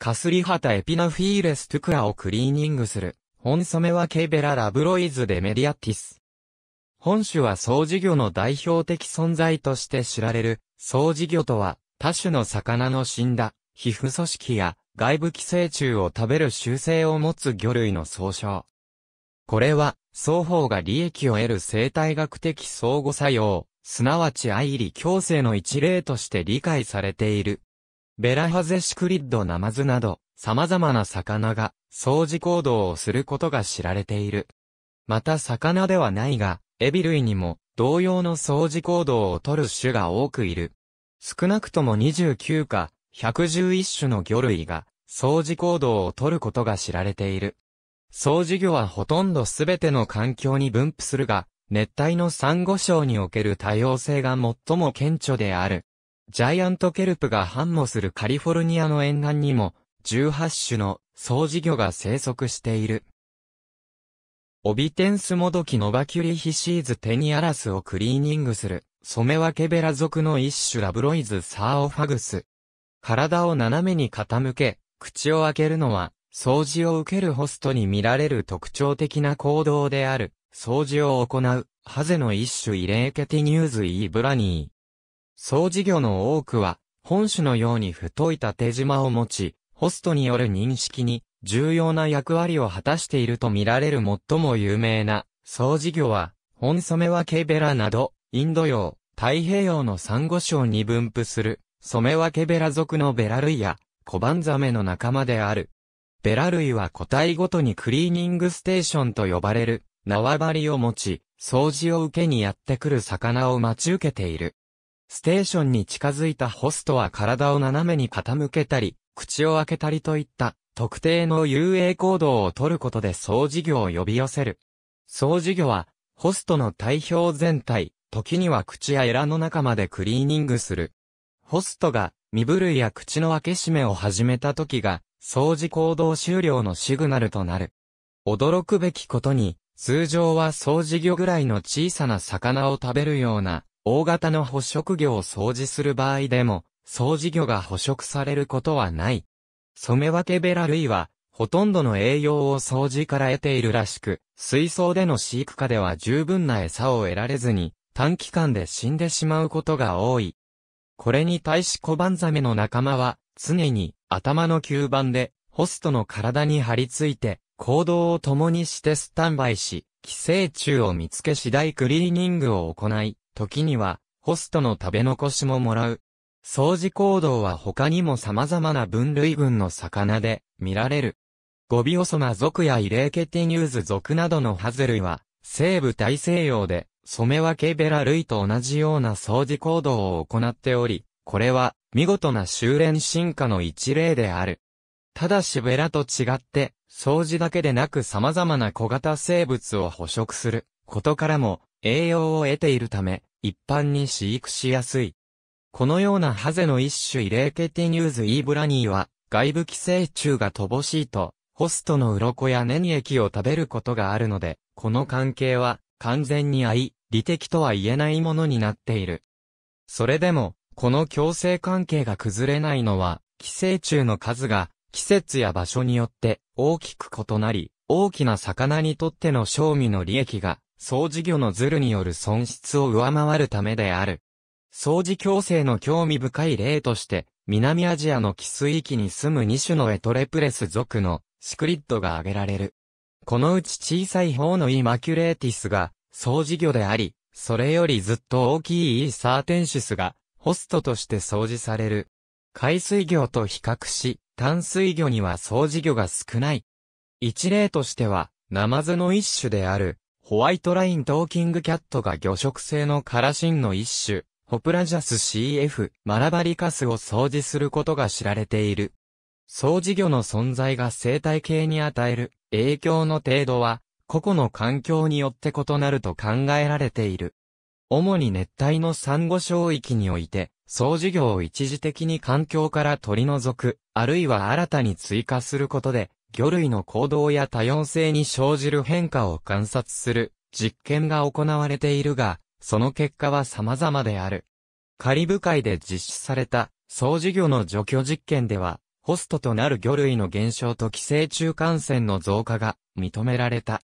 カスリハタエピナフィーレストゥクアをクリーニングする、本染めはケベララブロイズでメディアティス。本種は掃除魚の代表的存在として知られる、掃除魚とは、多種の魚の死んだ、皮膚組織や外部寄生虫を食べる習性を持つ魚類の総称。これは、双方が利益を得る生態学的相互作用、すなわち愛理共生の一例として理解されている。ベラハゼシクリッドナマズなど、様々な魚が、掃除行動をすることが知られている。また魚ではないが、エビ類にも、同様の掃除行動をとる種が多くいる。少なくとも29か、111種の魚類が、掃除行動をとることが知られている。掃除魚はほとんどすべての環境に分布するが、熱帯のサンゴ礁における多様性が最も顕著である。ジャイアントケルプが繁茂するカリフォルニアの沿岸にも、18種の掃除魚が生息している。オビテンスモドキノバキュリヒシーズテニアラスをクリーニングする、染め分けベラ属の一種ラブロイズサーオファグス。体を斜めに傾け、口を開けるのは、掃除を受けるホストに見られる特徴的な行動である、掃除を行う、ハゼの一種イレーケティニューズイーブラニーー。掃除魚の多くは、本種のように太い縦縞を持ち、ホストによる認識に重要な役割を果たしていると見られる最も有名な掃除魚は、本染めはケベラなど、インド洋、太平洋のサンゴ礁に分布する、染め分けベラ属のベラ類や、小判ザメの仲間である。ベラ類は個体ごとにクリーニングステーションと呼ばれる、縄張りを持ち、掃除を受けにやってくる魚を待ち受けている。ステーションに近づいたホストは体を斜めに傾けたり、口を開けたりといった特定の遊泳行動をとることで掃除魚を呼び寄せる。掃除魚は、ホストの体表全体、時には口やエラの中までクリーニングする。ホストが身震いや口の開け閉めを始めた時が、掃除行動終了のシグナルとなる。驚くべきことに、通常は掃除魚ぐらいの小さな魚を食べるような大型の捕食魚を掃除する場合でも、掃除魚が捕食されることはない。染め分けベラ類は、ほとんどの栄養を掃除から得ているらしく、水槽での飼育下では十分な餌を得られずに、短期間で死んでしまうことが多い。これに対し小判ザメの仲間は、常に頭の吸盤で、ホストの体に張り付いて、行動を共にしてスタンバイし、寄生虫を見つけ次第クリーニングを行い、時には、ホストの食べ残しももらう。掃除行動は他にも様々な分類群の魚で見られる。ゴビオソマ属やイレーケティニューズ属などのハゼ類は、西部大西洋で、染め分けベラ類と同じような掃除行動を行っており、これは見事な修練進化の一例である。ただしベラと違って、掃除だけでなく様々な小型生物を捕食することからも栄養を得ているため、一般に飼育しやすい。このようなハゼの一種イレーケティニューズイーブラニーは、外部寄生虫が乏しいと、ホストの鱗や粘液を食べることがあるので、この関係は、完全に愛、利的とは言えないものになっている。それでも、この共生関係が崩れないのは、寄生虫の数が、季節や場所によって大きく異なり、大きな魚にとっての賞味の利益が掃除魚のズルによる損失を上回るためである。掃除共生の興味深い例として、南アジアの寄水域に住む2種のエトレプレス属のシクリッドが挙げられる。このうち小さい方のイマキュレーティスが掃除魚であり、それよりずっと大きいイーサーテンシスがホストとして掃除される。海水魚と比較し、淡水魚には掃除魚が少ない。一例としては、ナマズの一種である、ホワイトライントーキングキャットが魚食性のカラシンの一種、ホプラジャス CF マラバリカスを掃除することが知られている。掃除魚の存在が生態系に与える影響の程度は、個々の環境によって異なると考えられている。主に熱帯のサンゴ礁域において、掃除魚を一時的に環境から取り除く、あるいは新たに追加することで、魚類の行動や多様性に生じる変化を観察する実験が行われているが、その結果は様々である。カリブ海で実施された掃除魚の除去実験では、ホストとなる魚類の減少と寄生虫感染の増加が認められた。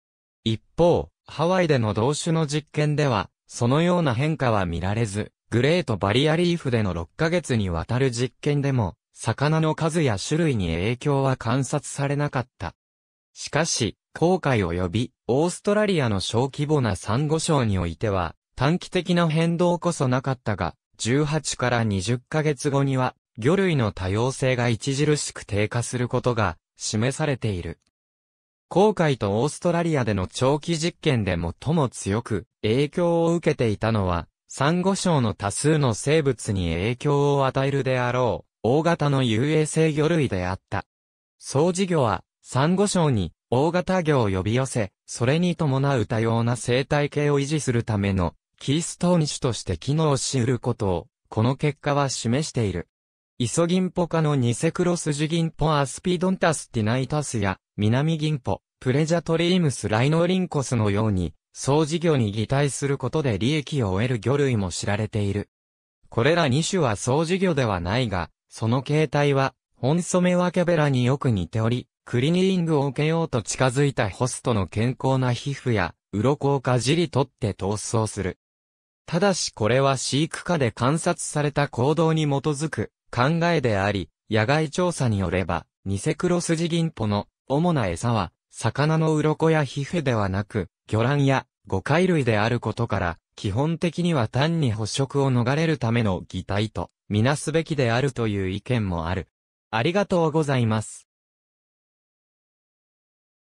一方、ハワイでの同種の実験では、そのような変化は見られず、グレートバリアリーフでの6ヶ月にわたる実験でも、魚の数や種類に影響は観察されなかった。しかし、航海及び、オーストラリアの小規模なサンゴ礁においては、短期的な変動こそなかったが、18から20ヶ月後には、魚類の多様性が著しく低下することが示されている。航海とオーストラリアでの長期実験で最も強く影響を受けていたのは、サンゴ礁の多数の生物に影響を与えるであろう、大型の遊泳性魚類であった。総事魚は、サンゴ礁に大型魚を呼び寄せ、それに伴う多様な生態系を維持するためのキーストーン種として機能し得ることを、この結果は示している。イソギンポ科のニセクロスジギンポアスピドンタスティナイタスや、南ギンポ、プレジャトリームスライノリンコスのように、総事業に擬態することで利益を得る魚類も知られている。これら2種は総事業ではないが、その形態は、本染め分けベラによく似ており、クリニングを受けようと近づいたホストの健康な皮膚や、鱗をかじり取って逃走する。ただしこれは飼育下で観察された行動に基づく考えであり、野外調査によれば、ニセクロスジギンポの主な餌は、魚の鱗や皮膚ではなく、魚卵や魚介類であることから、基本的には単に捕食を逃れるための擬態と、みなすべきであるという意見もある。ありがとうございます。